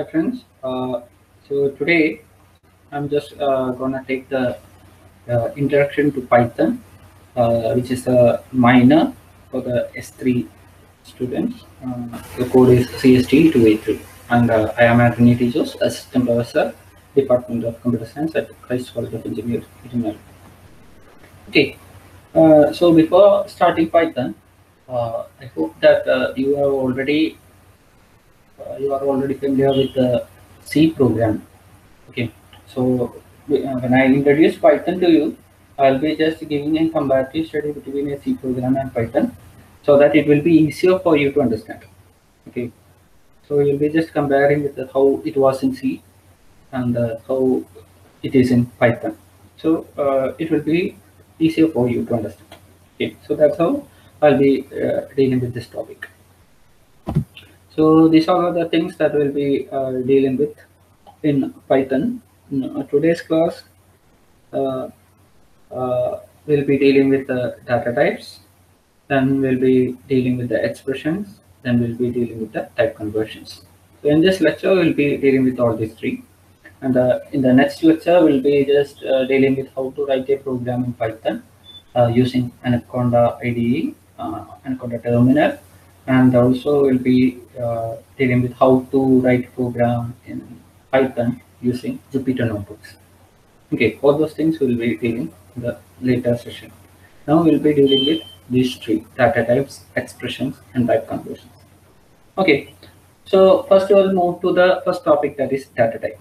Hi friends. Uh, so today I'm just uh, gonna take the uh, introduction to Python, uh, which is a minor for the S3 students. Uh, the code is CST283, and uh, I am Anthony Tijos, Assistant Professor, Department of Computer Science at Christ College of Engineering. Okay. Uh, so before starting Python, I hope that you have already you are already familiar with the C program. Okay, so uh, when I introduce Python to you, I'll be just giving a comparative study between a C program and Python, so that it will be easier for you to understand. Okay, so you'll be just comparing with how it was in C and uh, how it is in Python. So uh, it will be easier for you to understand. Okay, so that's how I'll be uh, dealing with this topic. So these are the things that we'll be uh, dealing with in Python. In uh, today's class, uh, uh, we'll be dealing with the data types, then we'll be dealing with the expressions, then we'll be dealing with the type conversions. So in this lecture, we'll be dealing with all these three. And uh, in the next lecture, we'll be just uh, dealing with how to write a program in Python using Anaconda IDE, Anaconda Terminal, and also we'll be uh, dealing with how to write program in Python using Jupyter Notebooks. Okay, all those things we'll be dealing in the later session. Now we'll be dealing with these three data types, expressions, and type conversions. Okay, so first we'll move to the first topic that is data type.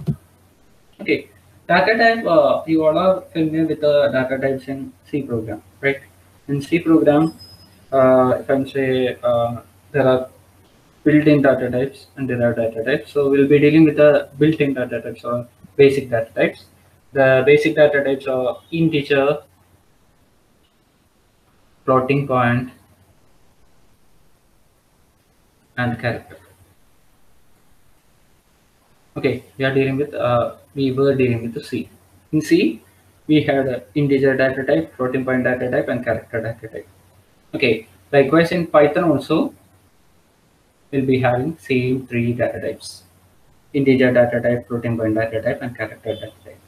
Okay, data type, uh, you all are familiar with the data types in C program, right? In C program, uh, if I'm say uh, there are built-in data types and derived data types. So we'll be dealing with the built-in data types or basic data types. The basic data types are integer, floating point, and character. Okay, we are dealing with, uh, we were dealing with the C. In C, we had integer data type, floating point data type, and character data type. Okay, likewise in Python also, we'll be having same three data types. Integer data type, floating point data type, and character data type.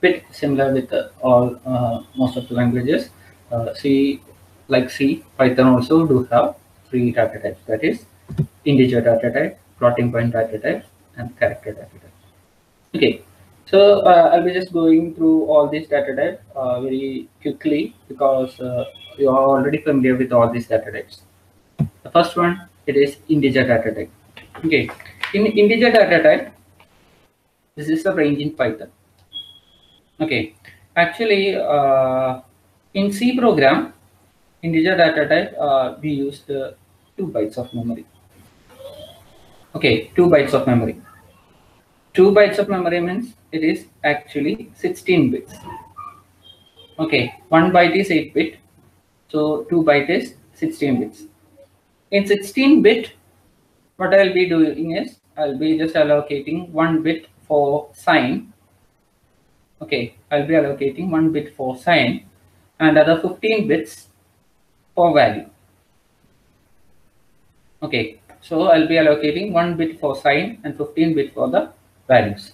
Bit similar with uh, all uh, most of the languages. Uh, C, like C, Python also do have three data types. That is integer data type, floating point data type, and character data type. Okay, so uh, I'll be just going through all these data types uh, very quickly because uh, you are already familiar with all these data types. The first one, it is integer data type. Okay, in integer data type, this is the range in Python. Okay, actually, uh, in C program, integer data type, uh, we used two bytes of memory. Okay, two bytes of memory. Two bytes of memory means it is actually 16 bits. Okay, one byte is 8 bit, so two byte is 16 bits. In 16 bit, what I'll be doing is I'll be just allocating one bit for sign. Okay, I'll be allocating one bit for sign and other 15 bits for value. Okay, so I'll be allocating one bit for sign and 15 bit for the values.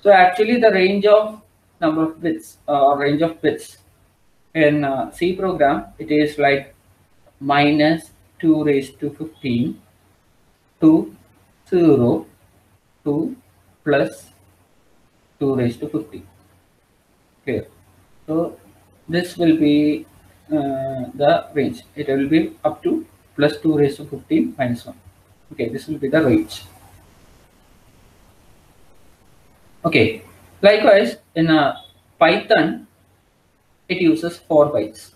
So actually the range of number of bits uh, or range of bits in uh, C program, it is like minus 2 raised to 15 to 0 to plus 2 raised to 50. Okay, so this will be uh, the range. It will be up to plus 2 raised to 15 minus 1. Okay, this will be the range. Okay, likewise in a Python, it uses 4 bytes.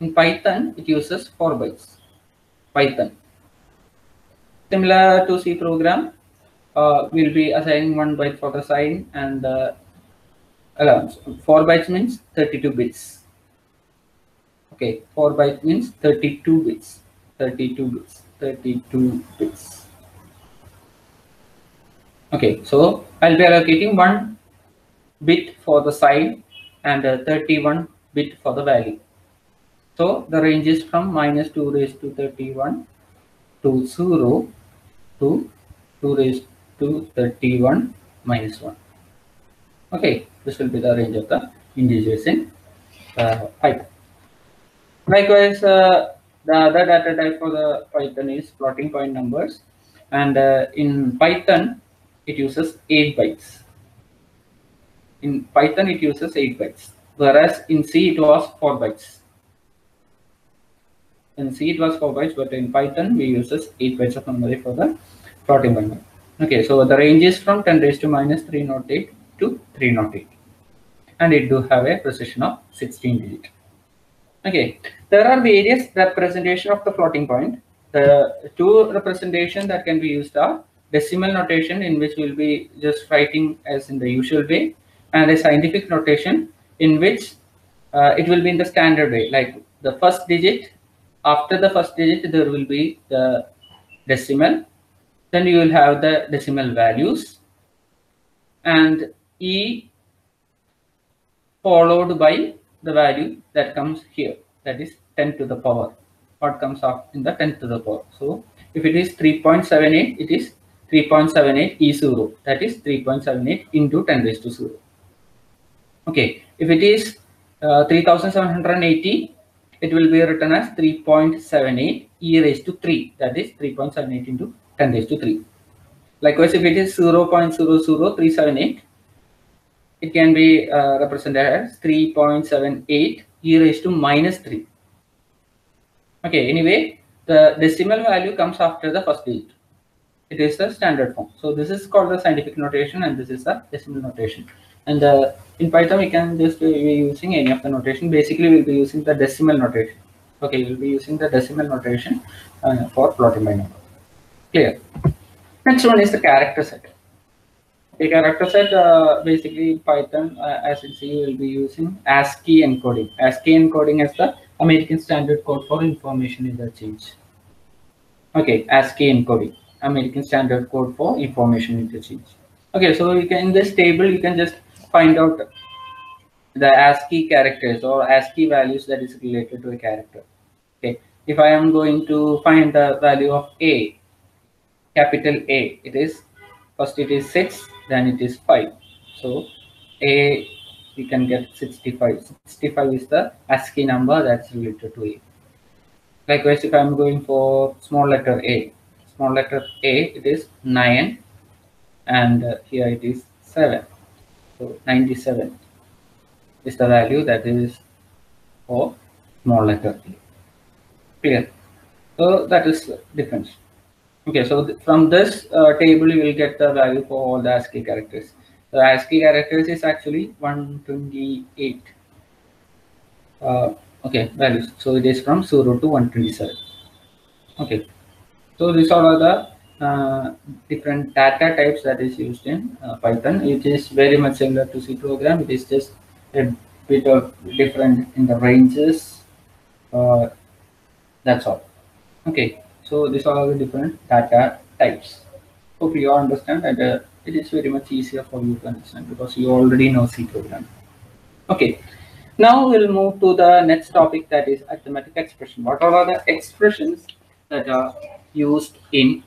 In Python, it uses 4 bytes. Python. Similar to C program, uh, we'll be assigning 1 byte for the sign and uh, allowance. 4 bytes means 32 bits. Okay, 4 bytes means 32 bits. 32 bits. 32 bits. Okay, so I'll be allocating 1 bit for the sign and uh, 31 bit for the value. So the range is from minus 2 raised to 31 to 0 to 2 raised to 31 minus 1. Okay, this will be the range of the integers in uh, Python. Likewise, uh, the other data type for the Python is floating point numbers. And uh, in Python, it uses 8 bytes. In Python, it uses 8 bytes. Whereas in C, it was 4 bytes. In C, it was 4 bytes, but in Python, we uses 8 bytes of memory for the floating point. Okay, so the range is from 10 raised to minus 308 to 308. And it do have a precision of 16 digit. Okay, there are various representation of the floating point. The two representation that can be used are decimal notation in which we'll be just writing as in the usual way and a scientific notation in which uh, it will be in the standard way like the first digit after the first digit there will be the decimal. Then you will have the decimal values. And e followed by the value that comes here. That is 10 to the power. What comes up in the 10 to the power? So if it is 3.78 it is 3.78 e0 that is 3.78 into 10 raised to 0 okay. If it is uh, 3780 it will be written as 3.78 e raised to 3 that is 3.78 into 10 raised to 3 likewise if it is 0.00378 it can be uh, represented as 3.78 e raised to minus 3. Okay, anyway, the decimal value comes after the first digit. It is the standard form. So this is called the scientific notation and this is the decimal notation. And uh, in Python, we can just be using any of the notation. Basically, we'll be using the decimal notation. Okay, we'll be using the decimal notation uh, for floating point number. Clear. Next one is the character set. The character set uh, basically Python uh, as you see will be using ASCII encoding. ASCII encoding is the American Standard Code for Information Interchange. Okay, ASCII encoding, American Standard Code for Information Interchange. Okay, so you can in this table you can just find out the ASCII characters or ASCII values that is related to a character. Okay, if I am going to find the value of A, capital A, it is first it is 6 then it is 5 so a we can get 65 65 is the ascii number that's related to a. Likewise if i'm going for small letter a small letter a it is 9 and here it is 7 so 97 is the value that is for small letter a clear so that is difference Okay, so th from this uh, table, you will get the value for all the ASCII characters. The ASCII characters is actually 128. Uh, okay, values. So it is from 0 to 127. Okay, so these are the uh, different data types that is used in uh, Python. Is very much similar to C program. It is just a bit of different in the ranges. Uh, that's all. Okay. So these are the different data types. Hope you all understand and uh, it is very much easier for you to understand because you already know C program. Okay, now we'll move to the next topic that is arithmetic expression. What are the expressions that are used in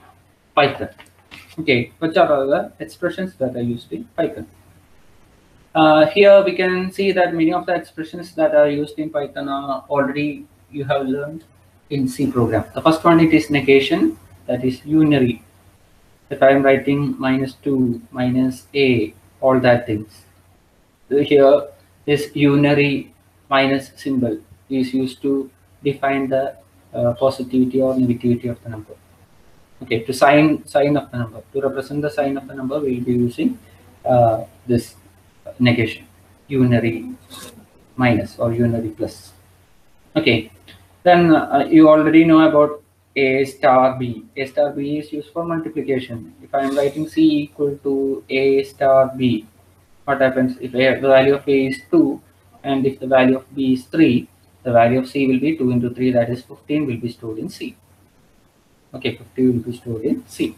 Python? Okay, which are the expressions that are used in Python? Uh, here we can see that many of the expressions that are used in Python are already you have learned in C program. The first one it is negation, that is unary. If I am writing minus 2, minus a, all that things. So here this unary minus symbol is used to define the uh, positivity or negativity of the number. Okay, to sign sign of the number. To represent the sign of the number, we will be using uh, this negation, unary minus or unary plus. Okay, then uh, you already know about a star b. A star b is used for multiplication. If I am writing c equal to a star b, what happens if a, the value of a is 2 and if the value of b is 3, the value of c will be 2 into 3 that is 15 will be stored in c. Okay, 50 will be stored in c.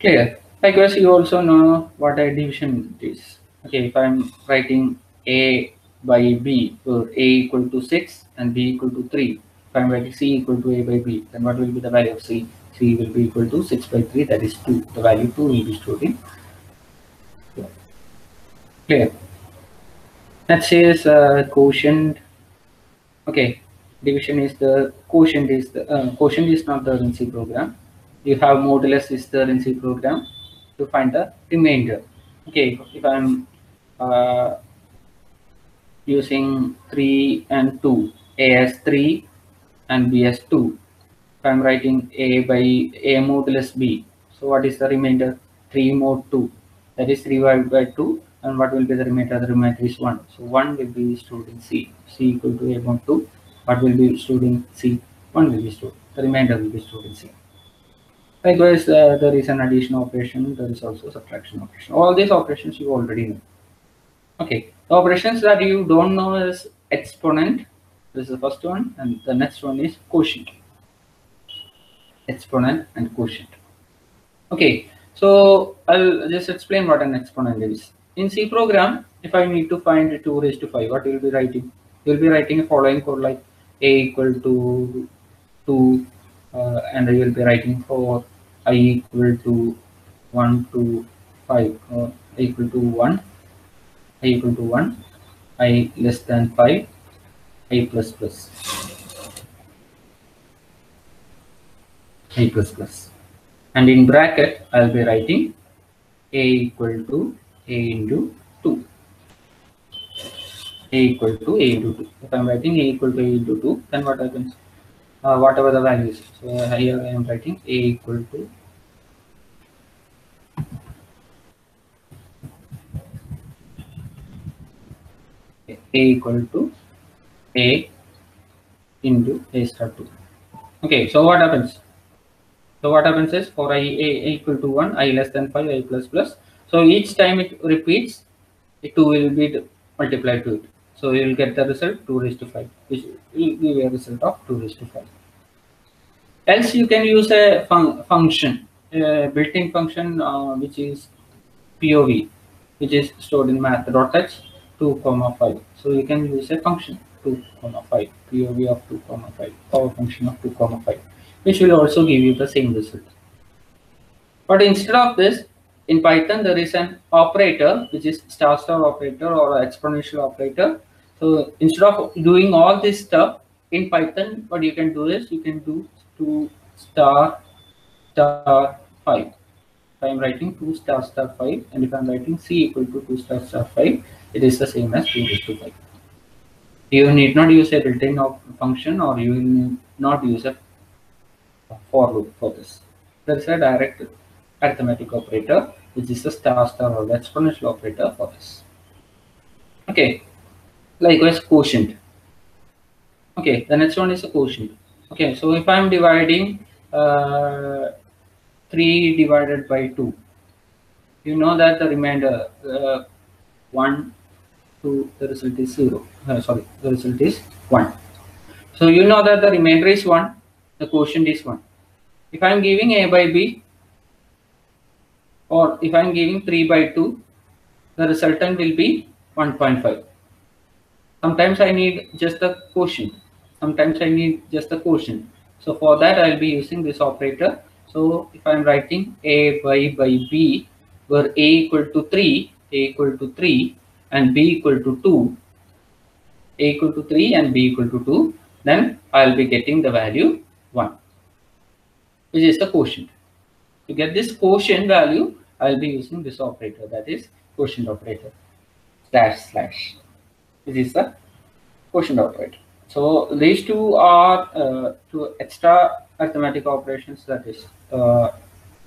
Clear. Likewise, you also know what a division is. Okay, if I'm writing a by b for a equal to 6 and b equal to 3 if i'm writing c equal to a by b then what will be the value of c? C will be equal to 6 by 3 that is 2 the value 2 will be stored in. Clear. Next is uh, quotient. Okay division is the quotient is the uh, quotient is not the RNC program. You have modulus is the RNC program to find the remainder. Okay if i'm uh, using 3 and 2 a as 3 and b as 2 if i'm writing a by a modulus b so what is the remainder? 3 mod 2 that is 3 divided by 2 and what will be the remainder? The remainder is 1 so 1 will be stored in c. C equal to a mod 2 what will be stored in c? 1 will be stored the remainder will be stored in c. Likewise uh, there is an addition operation there is also subtraction operation. All these operations you already know. Okay the operations that you don't know is exponent. This is the first one and the next one is quotient. Exponent and quotient. Okay so i'll just explain what an exponent is. In c program if i need to find 2 raised to 5 what will be writing? You will be writing a following code like a equal to 2 uh, and I will be writing for i equal to 1 to 5 uh, equal to 1 i equal to 1 i less than 5 i plus plus. I plus plus. And in bracket i'll be writing a equal to a into 2 a equal to a into 2 if i'm writing a equal to a into 2 then what happens? Uh, whatever the values so here i am writing a equal to a equal to a into a star 2 okay so what happens? So what happens is for a equal to 1 i less than 5 i plus plus. So each time it repeats it 2 will be multiplied to it so you will get the result 2 raised to 5 which will give a result of 2 raised to 5 else you can use a fun function a built-in function uh, which is pow which is stored in math.h 2 comma 5 so you can use a function 2 comma 5 pow of 2 comma 5 power function of 2 comma 5 which will also give you the same result. But instead of this in python there is an operator which is star star operator or exponential operator so instead of doing all this stuff in python what you can do is you can do 2 star star 5 if i'm writing 2 star star 5 and if i'm writing c equal to 2 star star 5 it is the same as 2 raised to 5 you need not use a built-in function or you will not use a for loop for this. Is a direct arithmetic operator which is a star star or exponential operator for this. Okay likewise quotient. Okay the next one is a quotient. Okay so if i'm dividing uh, 3 divided by 2 you know that the remainder uh, 1 2 the result is 0 uh, sorry the result is 1 so you know that the remainder is 1 the quotient is 1 if i'm giving a by b or if i'm giving 3 by 2 the resultant will be 1.5 sometimes i need just the quotient. Sometimes i need just the quotient. So for that i'll be using this operator. So if i'm writing a by by b where a equal to 3 a equal to 3 and b equal to 2 a equal to 3 and b equal to 2 then i'll be getting the value 1 which is the quotient. To get this quotient value i'll be using this operator that is quotient operator slash slash this is the quotient operator so these two are uh, two extra arithmetic operations that is uh,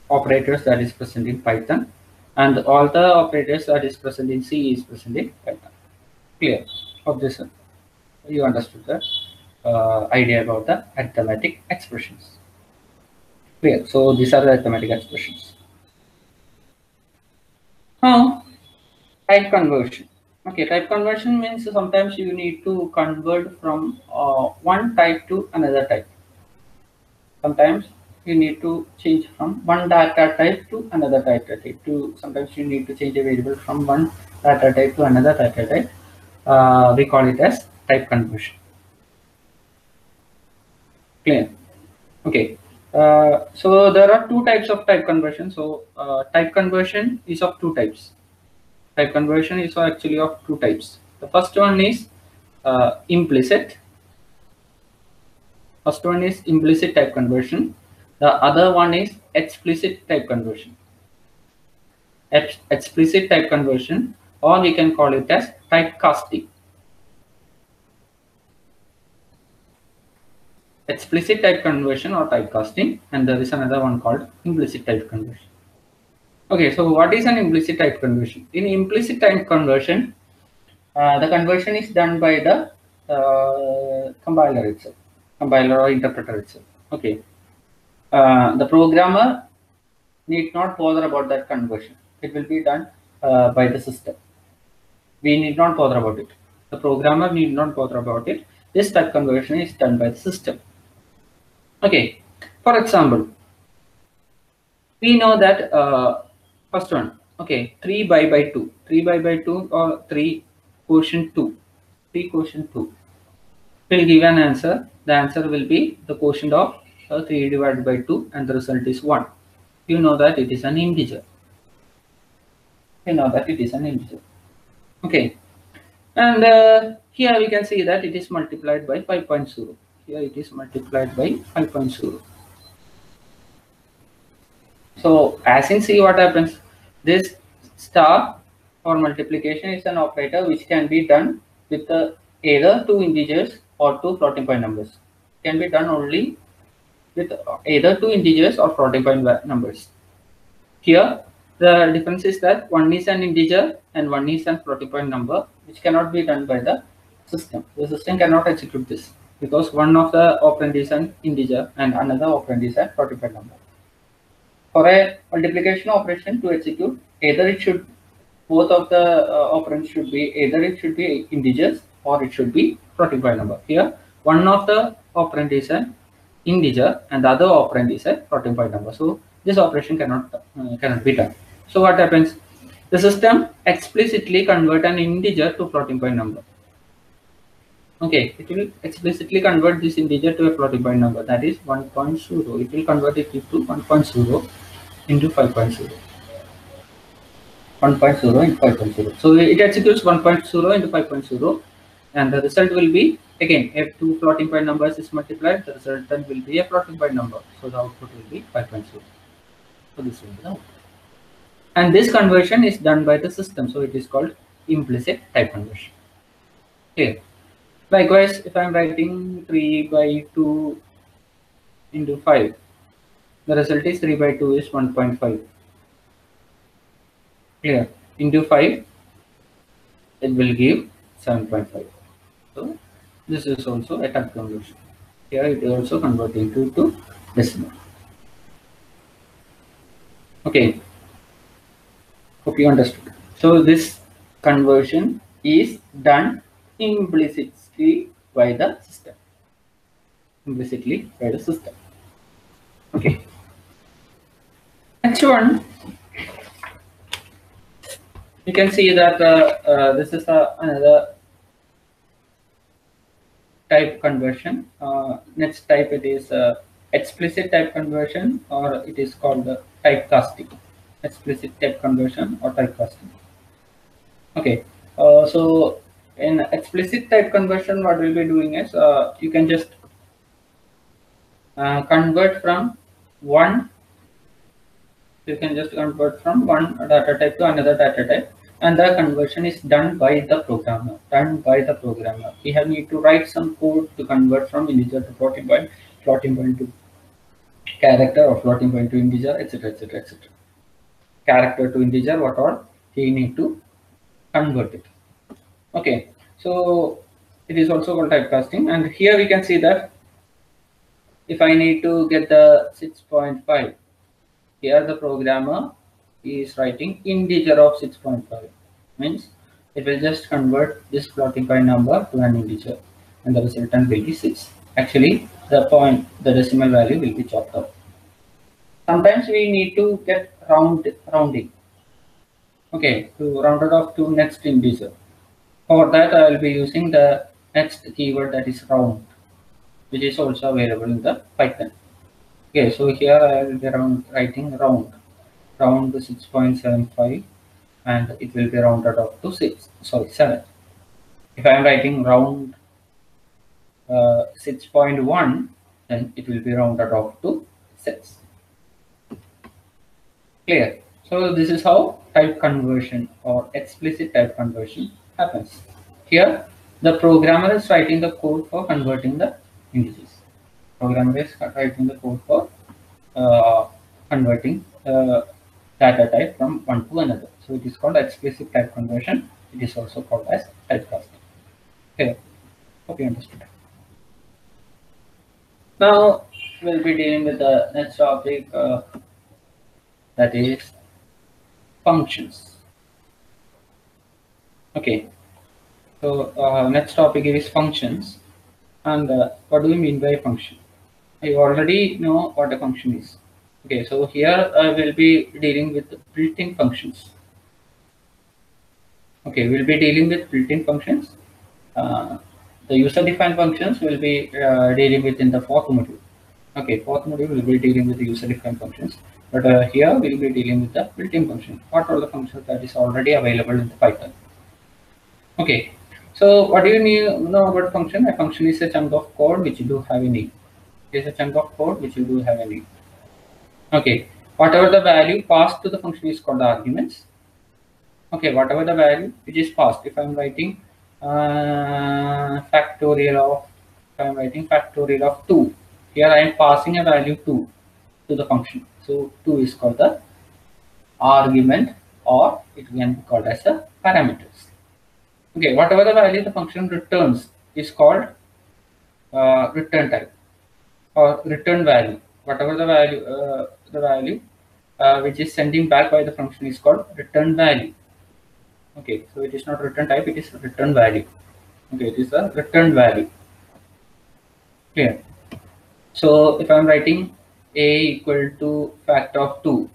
operators that is present in python and all the operators that is present in c is present in python. Clear? Of this one you understood the uh, idea about the arithmetic expressions. Clear? So these are the arithmetic expressions. Now type conversion okay type conversion means sometimes you need to convert from uh, one type to another type. Sometimes you need to change from one data type to another data type to sometimes you need to change a variable from one data type to another data type. Uh, we call it as type conversion. Clear? Okay. Uh, so there are two types of type conversion. So uh, type conversion is of two types. Type conversion is actually of two types. The first one is uh, implicit. First one is implicit type conversion. The other one is explicit type conversion. Ex explicit type conversion, or we can call it as typecasting. explicit type conversion or typecasting and there is another one called implicit type conversion okay so what is an implicit type conversion? In implicit type conversion uh, the conversion is done by the uh, compiler itself compiler or interpreter itself. Okay. Uh, the programmer need not bother about that conversion. It will be done uh, by the system. We need not bother about it. The programmer need not bother about it. This type conversion is done by the system. Okay, for example, we know that uh, first one, okay, 3 by by 2, 3 by by 2 or 3 quotient 2, 3 quotient 2 will give an answer. The answer will be the quotient of uh, 3 divided by 2 and the result is 1. You know that it is an integer. You know that it is an integer. Okay, and uh, here we can see that it is multiplied by 5.0 here it is multiplied by 5.0 so as in see what happens this star for multiplication is an operator which can be done with uh, either two integers or two floating point numbers. Can be done only with either two integers or floating point numbers. Here the difference is that one is an integer and one is a floating point number which cannot be done by the system. The system cannot execute this because one of the operand is an integer and another operand is a floating point number. For a multiplication operation to execute, either it should, both of the uh, operands should be, either it should be integers or it should be floating point number. Here, one of the operand is an integer and the other operand is a floating point number. So this operation cannot uh, cannot be done. So what happens? The system explicitly convert an integer to floating point number okay it will explicitly convert this integer to a floating point number. That is 1.0 it will convert it into 1.0 into 5.0 1.0 into 5.0 so it executes 1.0 into 5.0 and the result will be again if two floating point numbers is multiplied the result then will be a floating point number. So the output will be 5.0 so this will be the output. And this conversion is done by the system. So it is called implicit type conversion. Okay Likewise, if I'm writing 3 by 2 into 5, the result is 3 by 2 is 1.5. Clear? Into 5, it will give 7.5. So, this is also a type conversion. Here it is also converting to, to decimal. Okay. Hope you understood. So, this conversion is done implicit implicitly by the system. Implicitly by the system. Okay. Next one, you can see that uh, uh, this is another type conversion. Uh, next type it is uh, explicit type conversion or it is called the typecasting. Explicit type conversion or typecasting. Okay, uh, so in explicit type conversion what we'll be doing is uh, you can just uh, convert from one you can just convert from one data type to another data type and the conversion is done by the programmer done by the programmer. We have need to write some code to convert from integer to floating point floating point to character or floating point to integer etc etc etc character to integer what all? He need to convert it. Okay so it is also called typecasting. And here we can see that if i need to get the 6.5 here the programmer is writing integer of 6.5 means it will just convert this floating point number to an integer and the resultant will be 6 actually the point the decimal value will be chopped off sometimes we need to get round rounding. Okay to round it off to next integer for that, I will be using the next keyword that is round, which is also available in the Python. Okay, so here I will be writing round, round 6.75 and it will be rounded off to 6, sorry 7. If I am writing round uh, 6.1 then it will be rounded off to 6. Clear? So this is how type conversion or explicit type conversion happens. Here the programmer is writing the code for converting the integers programmer is writing the code for uh, converting uh, data type from one to another. So it is called explicit type conversion. It is also called as typecasting. Okay, hope you understood. Now we'll be dealing with the next topic uh, that is functions. Okay, so uh, next topic is functions. And uh, what do we mean by function? I already know what a function is. Okay, so here I will be dealing with built-in functions. Okay, we'll be dealing with built-in functions. Uh, the user-defined functions will be uh, dealing with in the fourth module. Okay, fourth module will be dealing with the user-defined functions. But uh, here we'll be dealing with the built-in function. What are the functions that is already available in the Python? Okay, so what do you need know about function? A function is a chunk of code which you do have a name is a chunk of code which you do have a. Okay, whatever the value passed to the function is called the arguments. Okay, whatever the value which is passed, if I'm writing uh, factorial of, if I'm writing factorial of 2, here I am passing a value 2 to the function. So 2 is called the argument or it can be called as a parameters. Okay, whatever the value the function returns is called uh, return type or return value. Whatever the value uh, the value uh, which is sending back by the function is called return value. Okay so it is not return type it is return value. Okay it is a return value. Clear? So if i'm writing a equal to fact of 2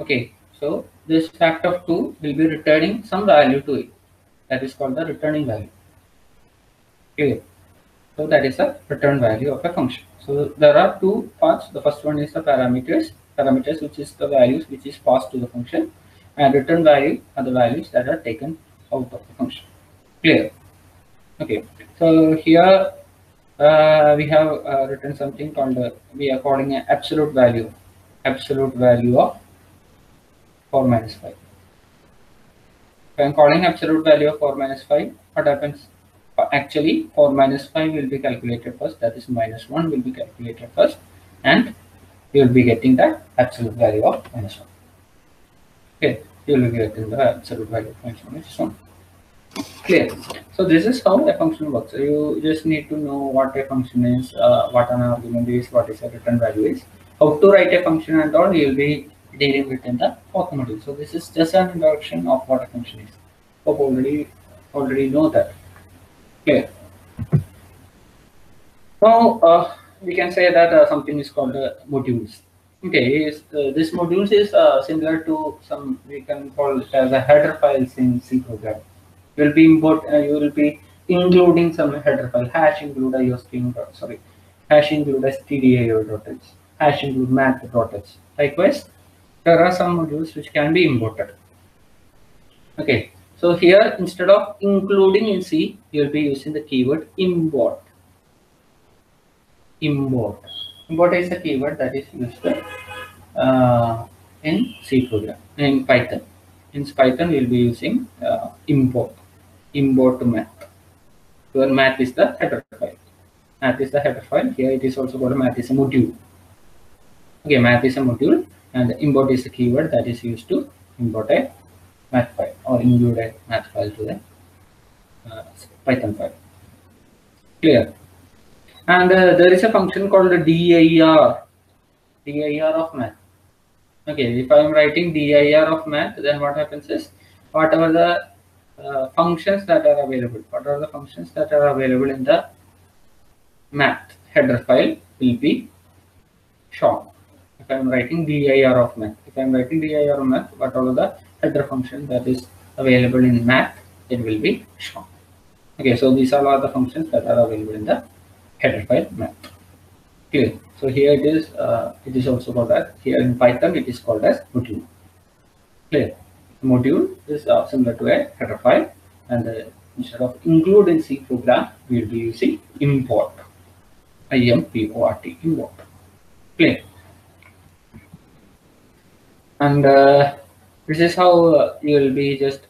okay so this fact of 2 will be returning some value to it that is called the returning value clear so that is a return value of a function. So there are two parts. The first one is the parameters, parameters which is the values which is passed to the function and return value are the values that are taken out of the function. Clear? Okay. So here uh, we have uh, written something called uh, we are calling an absolute value, absolute value of 4 minus 5. If I am calling absolute value of 4 minus 5, what happens? actually 4 minus 5 will be calculated first. That is minus 1 will be calculated first. And you will be getting the absolute value of minus 1 okay you will be getting the absolute value of minus 1 which is 1 clear? So this is how a function works. You just need to know what a function is uh, what an argument is what is a return value is. How to write a function and all you will be dealing with in the fourth module so this is just an introduction of what a function is hope already already know that Clear. Now, uh, we can say that uh, something is called uh, modules. Okay, is, uh, this modules is uh, similar to some, we can call it as a header files in C program. You will be import, uh, you will be including some header file, hash include iostring, sorry, hash include stdio.h, hash include math.h. Likewise, there are some modules which can be imported. Okay, so here, instead of including in C, you will be using the keyword import. Import. Import is a keyword that is used uh, in C program, in Python. In Python, we will be using uh, import. Import math. Your math is the header file. Math is the header file. Here it is also called math is a module. Okay, math is a module and import is a keyword that is used to import a math file or include a math file to the uh, Python file. Clear? And uh, there is a function called the dir, dir of math. Okay, if I am writing dir of math, then what happens is whatever the uh, functions that are available, what are the functions that are available in the math header file will be shown. If I am writing dir of math, if I am writing dir of math, what are the header function that is available in math, it will be shown. Okay, so these are all the functions that are available in the header file math. Clear. So here it is, uh, it is also called as, here in Python, it is called as module. Clear. Module is uh, similar to a header file and uh, instead of include in C program, we will be using import. I-M-P-O-R-T, import. Clear. And uh, this is how uh, you will be just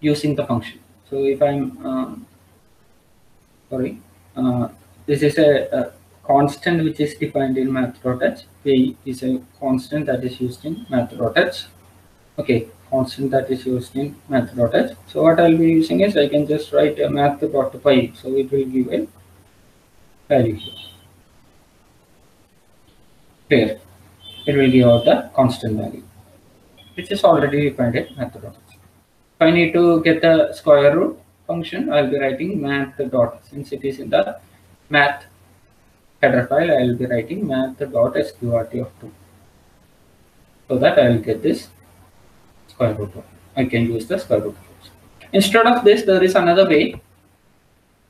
using the function. So if I'm, um, sorry, uh, this is a, a, constant which is defined in math.h. P is a constant that is used in math.h. Okay, constant that is used in math.h. So what I'll be using is I can just write a math.pi. So it will give a value here. It will give out the constant value, which is already defined in math.h. If I need to get the square root function, I'll be writing math dot since it is in the math header file, I will be writing math dot sqrt of 2 so that I will get this square root. I can use the square root of. Instead of this, there is another way.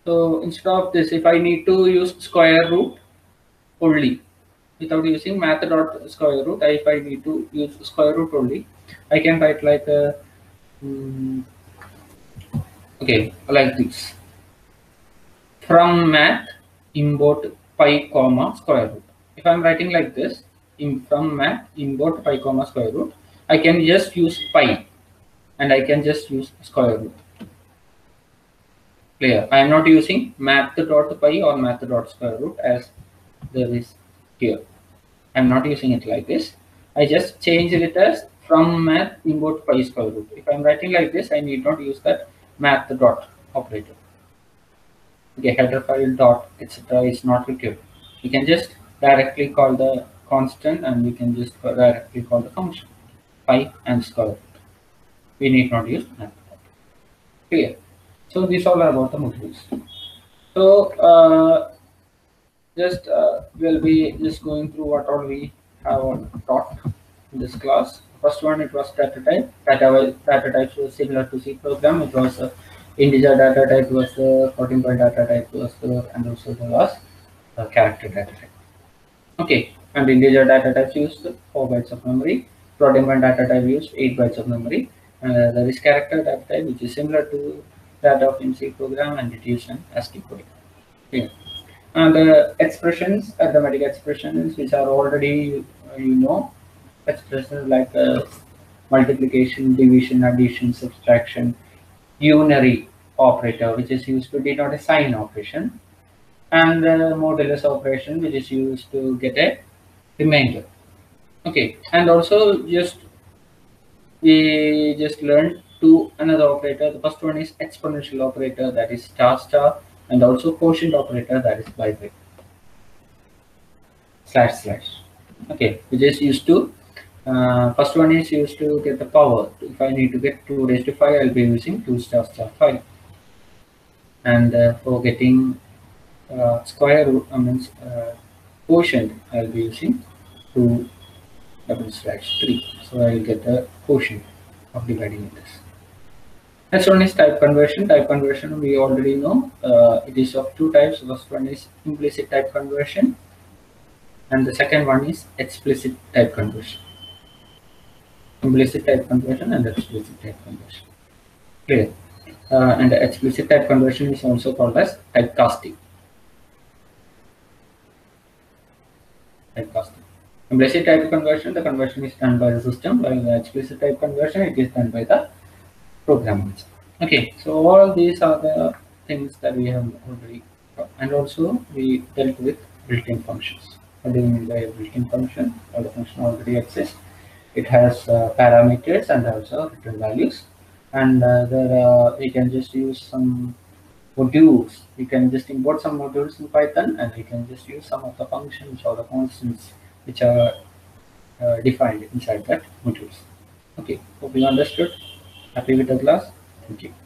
So instead of this, if I need to use square root only without using math dot square root, if I need to use square root only, I can write like a um, okay like this. From math import pi comma square root. If i'm writing like this in from math import pi comma square root i can just use pi and i can just use square root. Clear? I am not using math dot pi or math dot square root as there is here i'm not using it like this i just change it as from math import pi square root. If I'm writing like this, I need not use that math dot operator. Okay, header file dot etc. is not required. You can just directly call the constant and we can just directly call the function pi and square root. We need not use math dot. Clear. So these all are about the modules. So uh, just uh, we'll be just going through what all we have taught in this class First one, it was data type. Data, data type was similar to C program. It was uh, integer data type was the floating point data type was the, and also the last uh, character data type. Okay, and integer data type used 4 bytes of memory. Floating point data type used 8 bytes of memory. Uh, there is character data type which is similar to that of in C program and it used an ASCII code. Okay. And the expressions, arithmetic expressions, which are already uh, you know expressions like uh, multiplication, division, addition, subtraction, unary operator, which is used to denote a sign operation, and the modulus operation, which is used to get a remainder. Okay, and also just we just learned two another operator. The first one is exponential operator, that is star star, and also quotient operator, that is by by slash slash. Okay, which is used to uh, first one is used to get the power. If I need to get 2 raised to 5, I'll be using 2 star star 5. And uh, for getting uh, square root, I mean uh, quotient, I'll be using 2 double slash 3. So I will get the quotient of dividing this. Next one is type conversion. Type conversion we already know. Uh, it is of two types. First one is implicit type conversion and the second one is explicit type conversion implicit type conversion and explicit type conversion. Clear. Uh, and explicit type conversion is also called as typecasting. Typecasting. Implicit type conversion, the conversion is done by the system, while the explicit type conversion, it is done by the programmers. Okay, so all these are the things that we have already. And also we dealt with built-in functions. What do you mean by built-in function? All the function already exists it has uh, parameters and also return values and uh, there uh, we can just use some modules we can just import some modules in python and we can just use some of the functions or the constants which are uh, defined inside that modules okay hope you understood happy with the class thank you